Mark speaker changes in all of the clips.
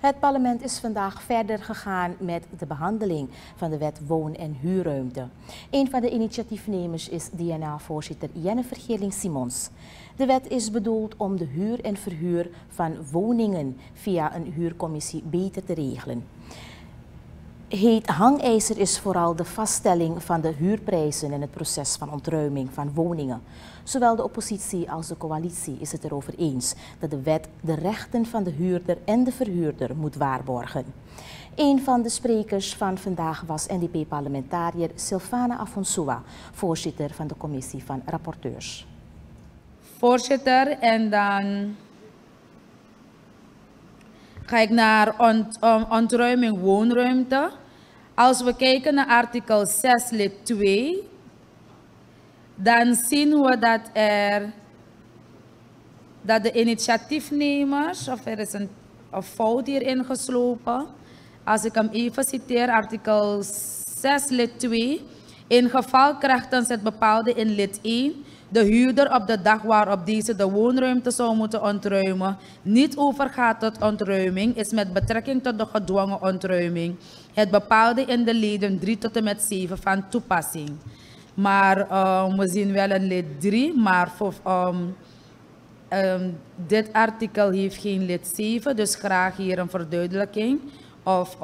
Speaker 1: Het parlement is vandaag verder gegaan met de behandeling van de wet woon- en huurruimte. Een van de initiatiefnemers is DNA-voorzitter Jennifer Geerling-Simons. De wet is bedoeld om de huur en verhuur van woningen via een huurcommissie beter te regelen. Heet hangijzer is vooral de vaststelling van de huurprijzen en het proces van ontruiming van woningen. Zowel de oppositie als de coalitie is het erover eens dat de wet de rechten van de huurder en de verhuurder moet waarborgen. Een van de sprekers van vandaag was NDP-parlementariër Silvana Afonsua, voorzitter van de commissie van rapporteurs.
Speaker 2: Voorzitter, en dan ga ik naar ont, ontruiming woonruimte. Als we kijken naar artikel 6 lid 2, dan zien we dat er dat de initiatiefnemers, of er is een, een fout hierin geslopen. Als ik hem even citeer, artikel 6 lid 2. In geval krachtens het bepaalde in lid 1 de huurder op de dag waarop deze de woonruimte zou moeten ontruimen niet overgaat tot ontruiming, is met betrekking tot de gedwongen ontruiming het bepaalde in de leden 3 tot en met 7 van toepassing. Maar um, we zien wel een lid 3, maar voor, um, um, dit artikel heeft geen lid 7, dus graag hier een verduidelijking of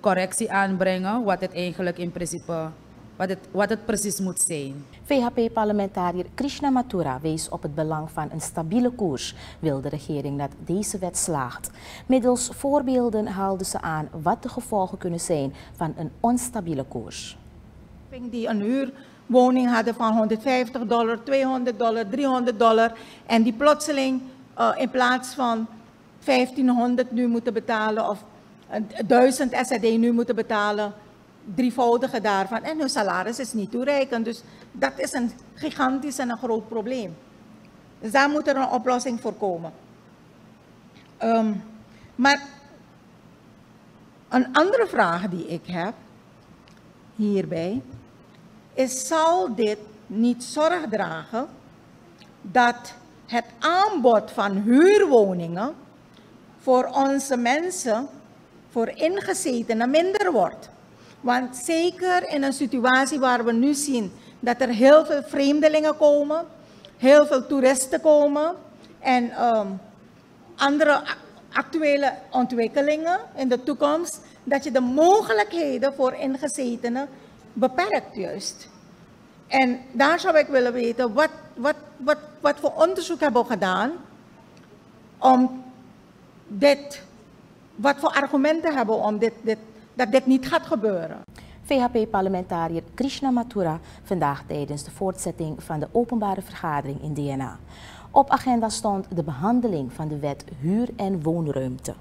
Speaker 2: correctie aanbrengen wat het eigenlijk in principe wat het, wat het precies moet zijn.
Speaker 1: VHP-parlementariër Krishna Mathura wees op het belang van een stabiele koers, wil de regering dat deze wet slaagt. Middels voorbeelden haalde ze aan wat de gevolgen kunnen zijn van een onstabiele koers.
Speaker 3: Die een huurwoning hadden van 150 dollar, 200 dollar, 300 dollar en die plotseling uh, in plaats van 1500 nu moeten betalen of 1000 SAD nu moeten betalen drievoudige daarvan. En hun salaris is niet toereikend. Dus dat is een gigantisch en een groot probleem. Dus daar moet er een oplossing voor komen. Um, maar een andere vraag die ik heb hierbij is: zal dit niet zorg dragen dat het aanbod van huurwoningen voor onze mensen, voor ingezetenen, minder wordt? Want zeker in een situatie waar we nu zien dat er heel veel vreemdelingen komen, heel veel toeristen komen en um, andere actuele ontwikkelingen in de toekomst, dat je de mogelijkheden voor ingezetenen beperkt juist. En daar zou ik willen weten, wat, wat, wat, wat voor onderzoek hebben we gedaan om dit, wat voor argumenten hebben we om dit, dit dat dit niet gaat gebeuren.
Speaker 1: VHP-parlementariër Krishna Mathura vandaag tijdens de voortzetting van de openbare vergadering in DNA. Op agenda stond de behandeling van de wet huur- en woonruimte.